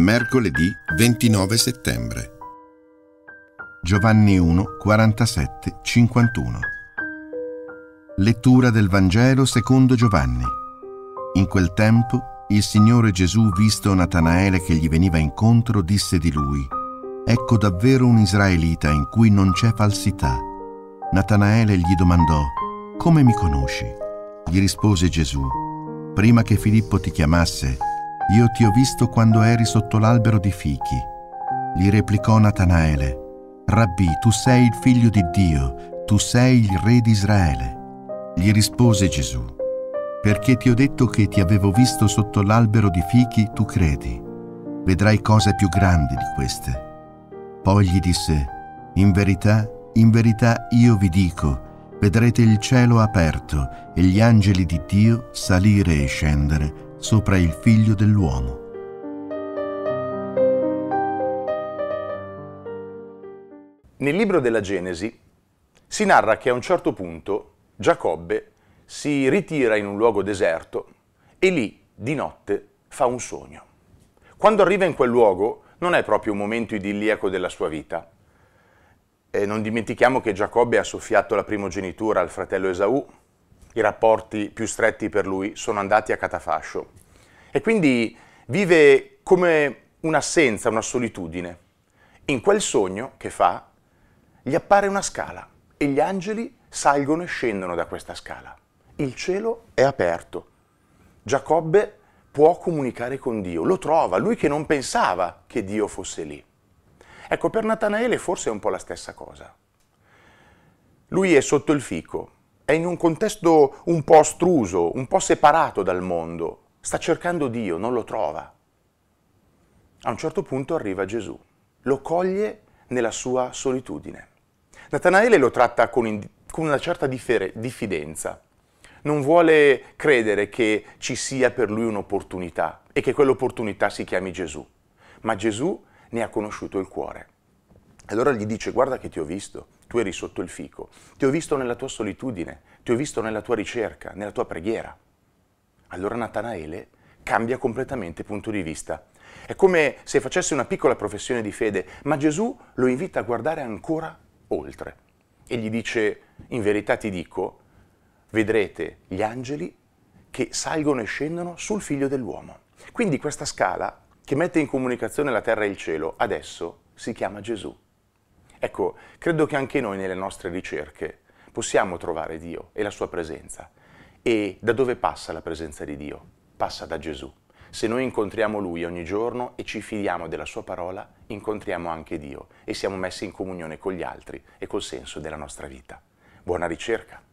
Mercoledì 29 settembre. Giovanni 1, 47, 51. Lettura del Vangelo secondo Giovanni. In quel tempo il Signore Gesù, visto Natanaele che gli veniva incontro, disse di lui, Ecco davvero un israelita in cui non c'è falsità. Natanaele gli domandò, Come mi conosci? Gli rispose Gesù, Prima che Filippo ti chiamasse, io ti ho visto quando eri sotto l'albero di fichi. Gli replicò Natanaele, Rabbi, tu sei il figlio di Dio, tu sei il re di Israele. Gli rispose Gesù, perché ti ho detto che ti avevo visto sotto l'albero di fichi, tu credi. Vedrai cose più grandi di queste. Poi gli disse, in verità, in verità io vi dico, vedrete il cielo aperto e gli angeli di Dio salire e scendere sopra il figlio dell'uomo. Nel libro della Genesi si narra che a un certo punto Giacobbe si ritira in un luogo deserto e lì, di notte, fa un sogno. Quando arriva in quel luogo non è proprio un momento idilliaco della sua vita. E non dimentichiamo che Giacobbe ha soffiato la primogenitura al fratello Esaù, i rapporti più stretti per lui sono andati a catafascio e quindi vive come un'assenza, una solitudine. In quel sogno che fa gli appare una scala e gli angeli salgono e scendono da questa scala. Il cielo è aperto. Giacobbe può comunicare con Dio, lo trova, lui che non pensava che Dio fosse lì. Ecco, per Natanaele forse è un po' la stessa cosa. Lui è sotto il fico, è in un contesto un po' astruso, un po' separato dal mondo, sta cercando Dio, non lo trova. A un certo punto arriva Gesù, lo coglie nella sua solitudine. Natanaele lo tratta con, con una certa differ- diffidenza, non vuole credere che ci sia per lui un'opportunità e che quell'opportunità si chiami Gesù, ma Gesù ne ha conosciuto il cuore. Allora gli dice guarda che ti ho visto, tu eri sotto il fico, ti ho visto nella tua solitudine, ti ho visto nella tua ricerca, nella tua preghiera. Allora Natanaele cambia completamente punto di vista. È come se facesse una piccola professione di fede, ma Gesù lo invita a guardare ancora oltre e gli dice, in verità ti dico, vedrete gli angeli che salgono e scendono sul figlio dell'uomo. Quindi questa scala che mette in comunicazione la terra e il cielo adesso si chiama Gesù. Ecco, credo che anche noi nelle nostre ricerche possiamo trovare Dio e la sua presenza. E da dove passa la presenza di Dio? Passa da Gesù. Se noi incontriamo Lui ogni giorno e ci fidiamo della Sua parola, incontriamo anche Dio e siamo messi in comunione con gli altri e col senso della nostra vita. Buona ricerca!